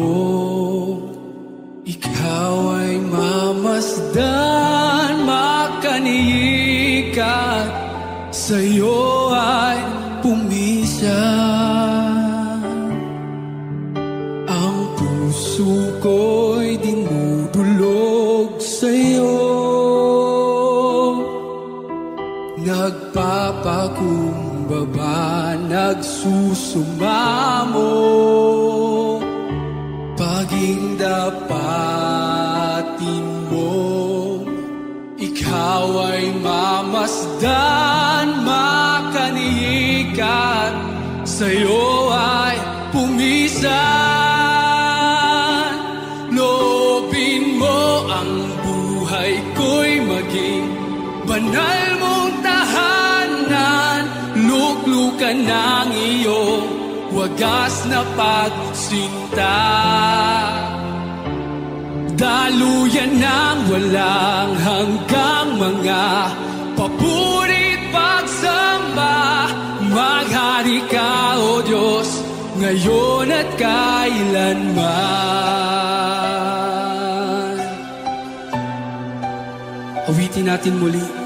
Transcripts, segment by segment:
mo Ikaw ay mamasdan Makaniikat. Sa'yo ay pumisan Ang puso ko'y dinudulog sa'yo. Nagpapakumbaba, nagsusumamo mamasdan, makanihikan Sa'yo ay pumisan. Loobin mo ang buhay ko'y maging Banal mong tahanan. Luklukan ng iyong wagas na pagsinta. Daluyan ng walang hanggang mga ngayon at kailanman. Awitin natin muli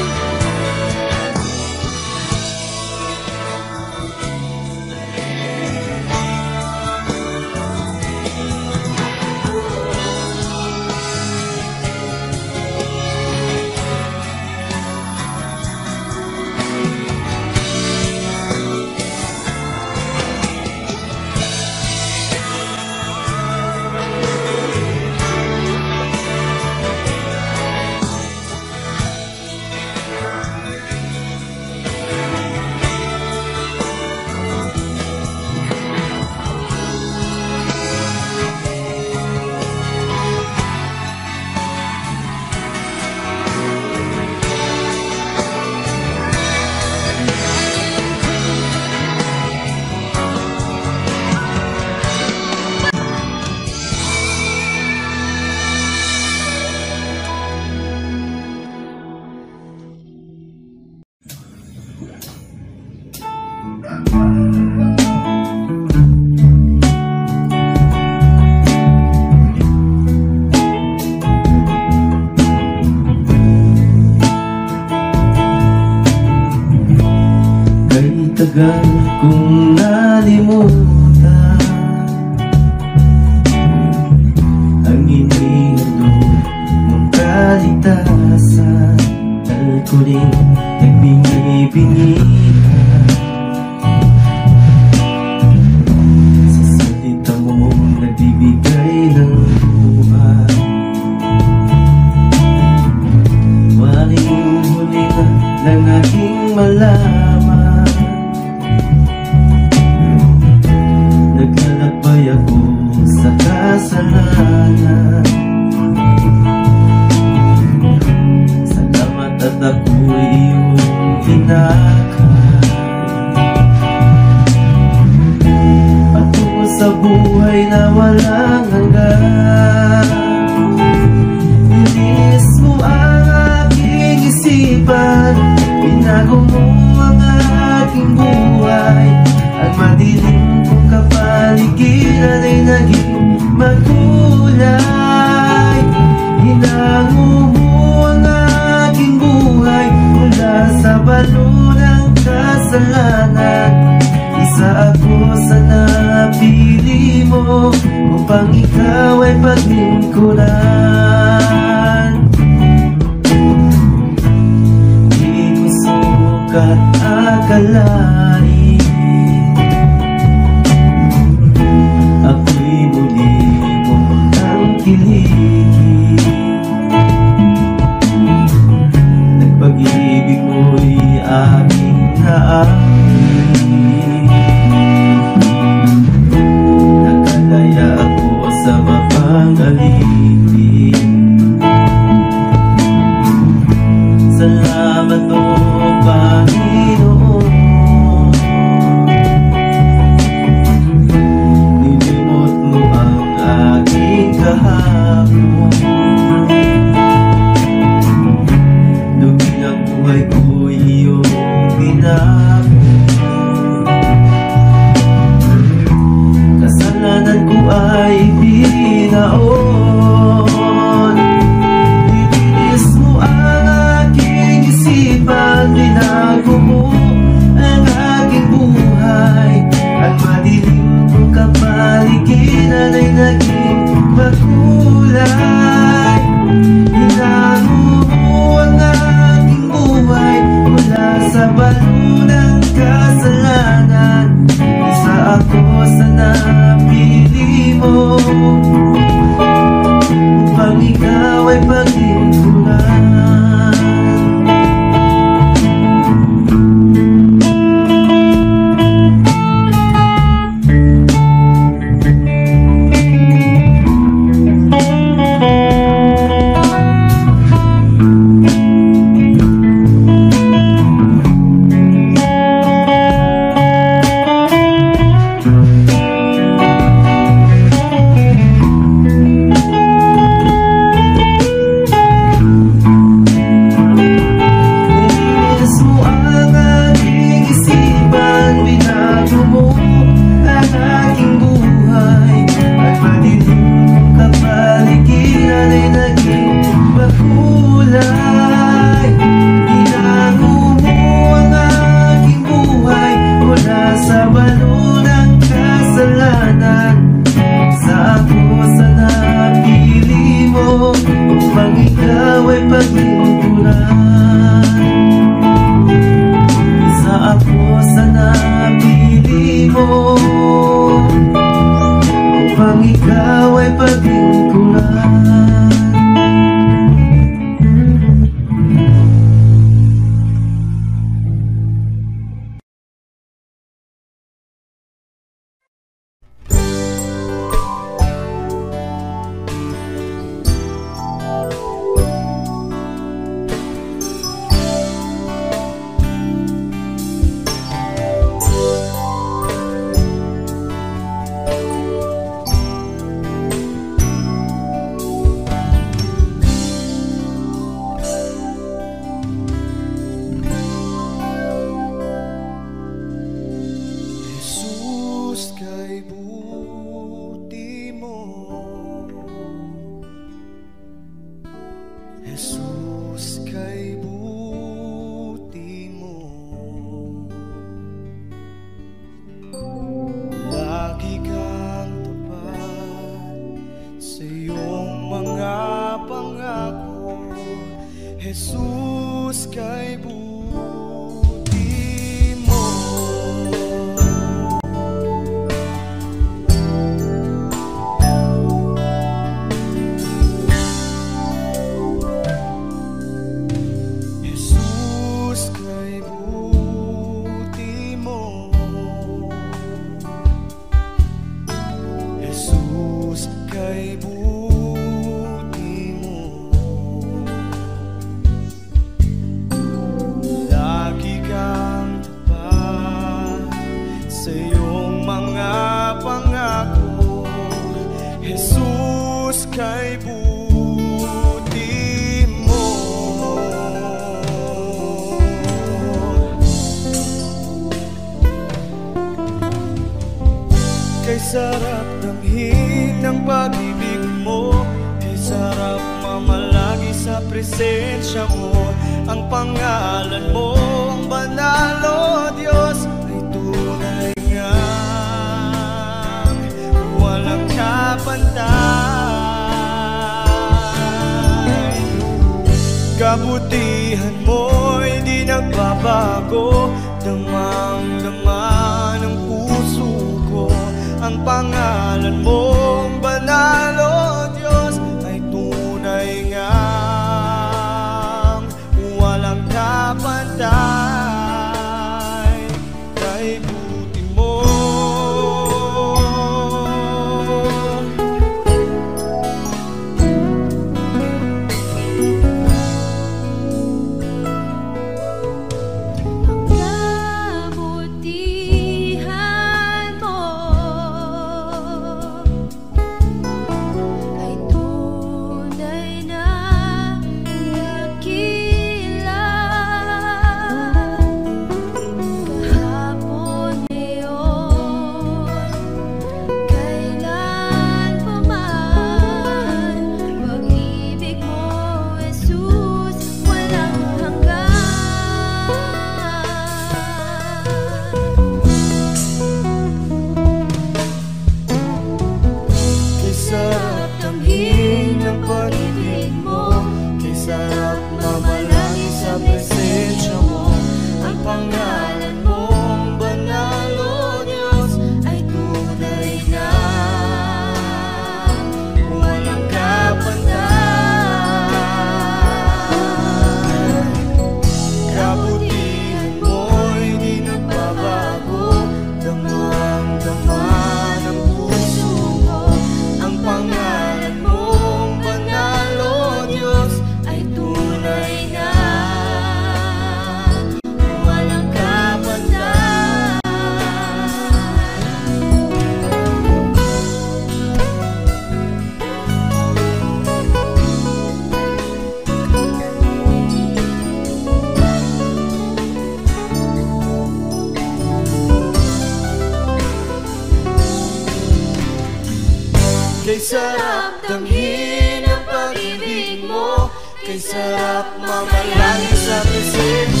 sarap damhin ang pag-ibig mo. Kay sarap mamalangin sa presensya.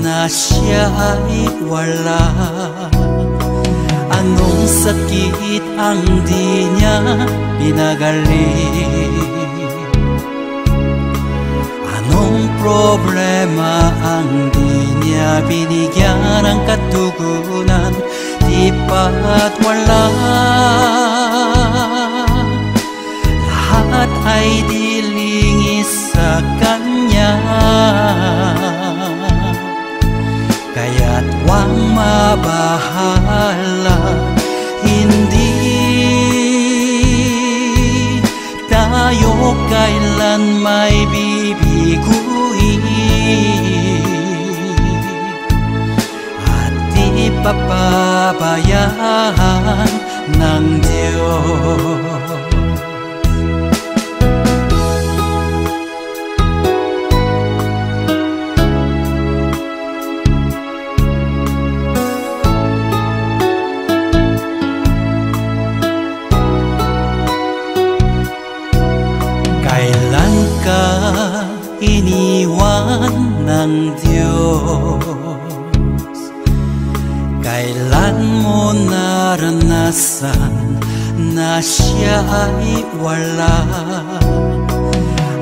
Na siya ay wala? Anong sakit ang di niya pinagaling? Anong problema ang di niya binigyan ng katugunan? Di ba't wala? Lahat ay dilingis sa kanya mabahala. Hindi tayo kailan may bibiguin At di papabayaan ng Diyos ng Diyos? Kailan mo naranasan na siya ay wala?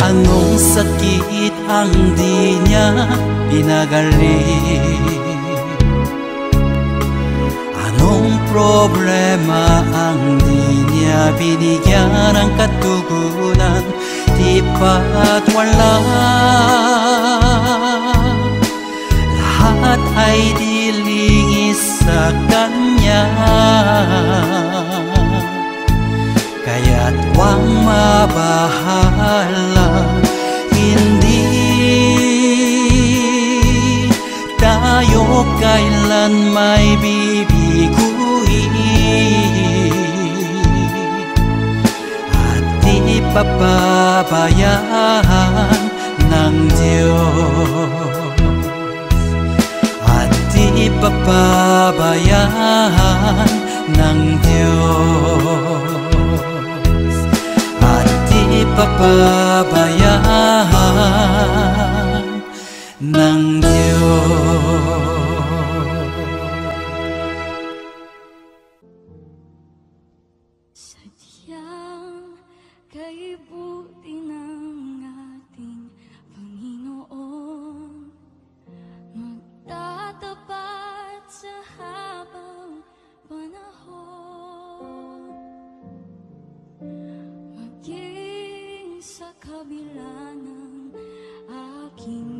Anong sakit ang di niya pinagaling? Anong problema ang di niya binigyan ng katugunan? Di ba't wala? Lahat ay dilingis sa kanya Kaya't wang Hindi tayo kailan may bibiguin papabayaan ng Diyos. At di papabayaan ng Diyos. At di papabayaan kabila ng aking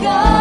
God.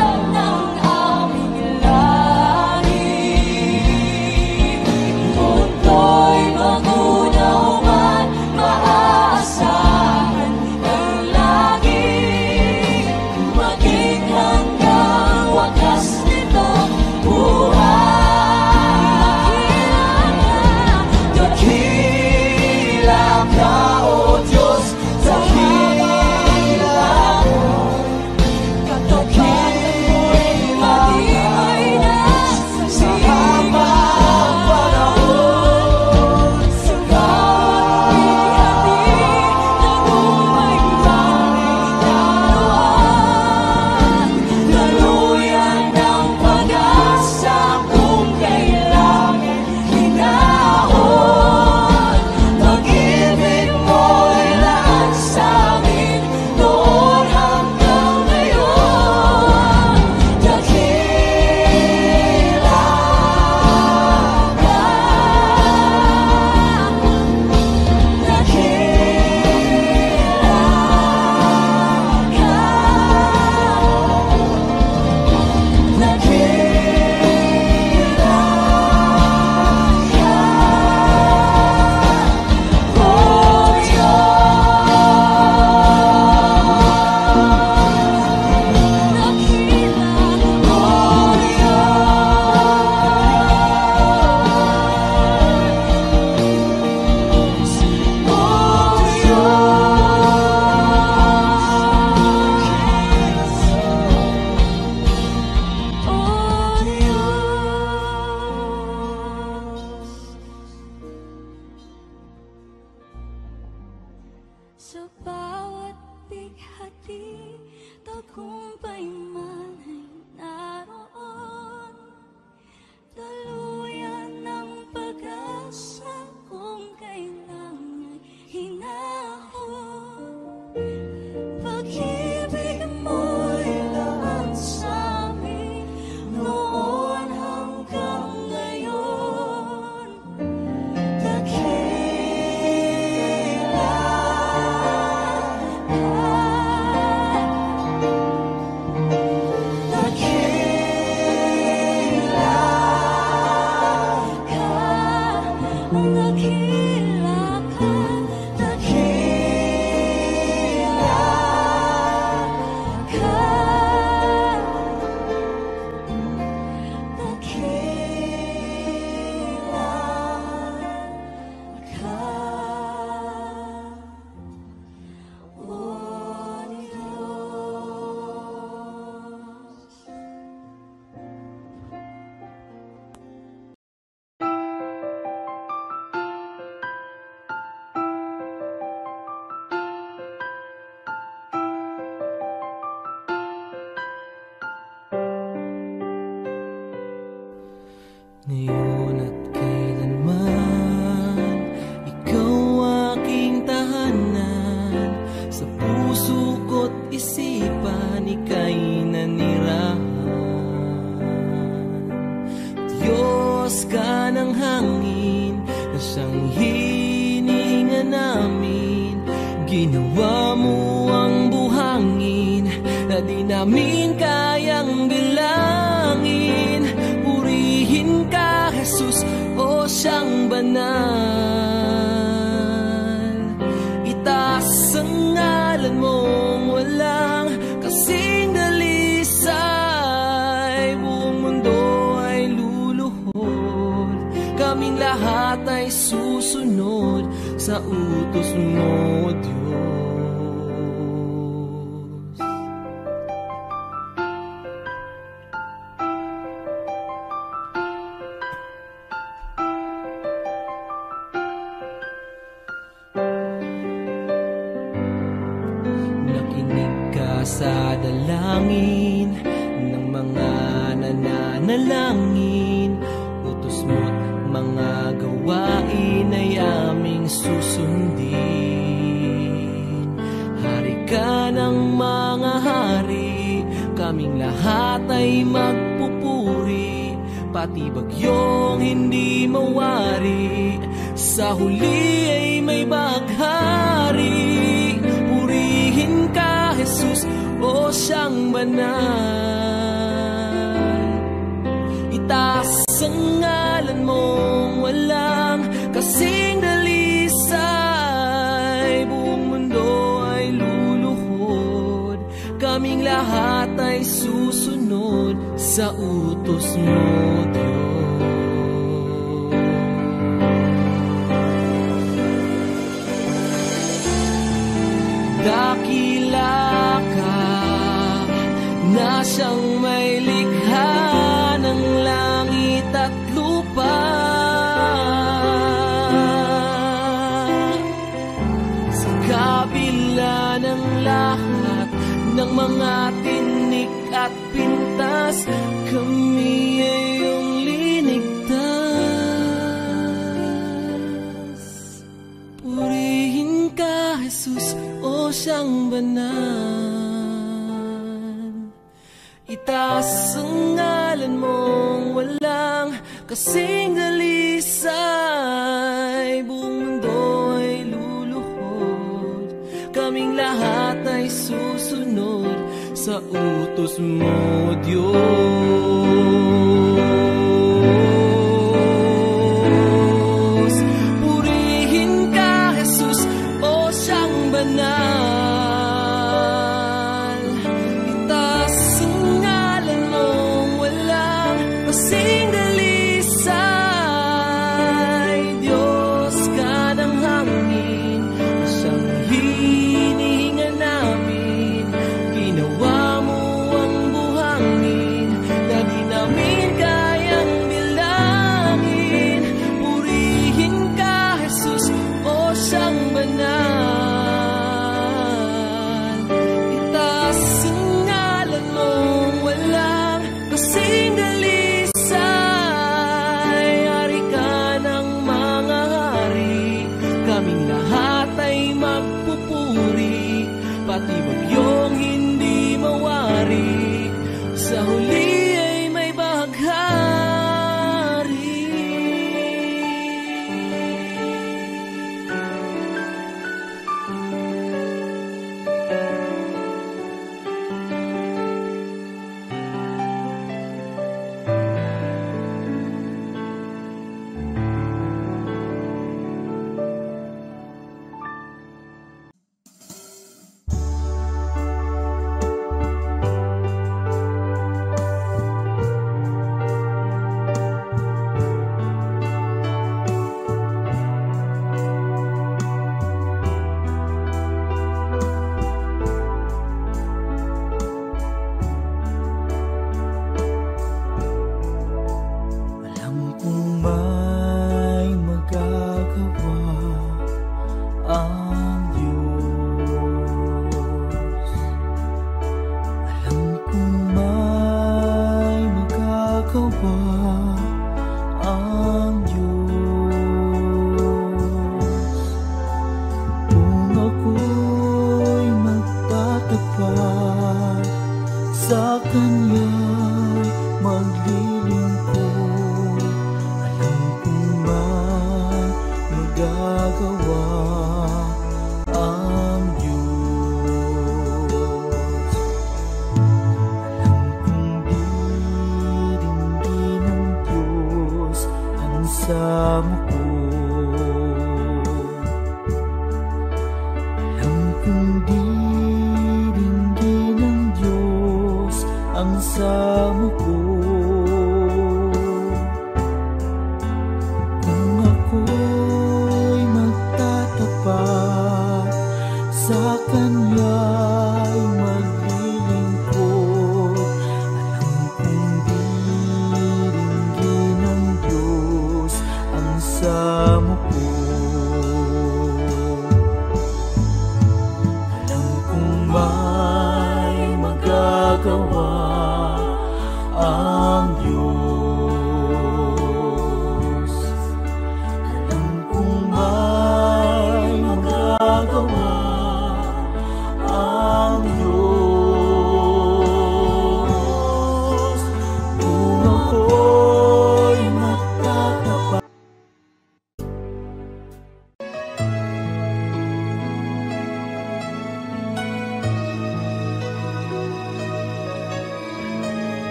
Kasing alisay Buong mundo ay luluhod. Kaming lahat ay susunod Sa utos mo, Diyos.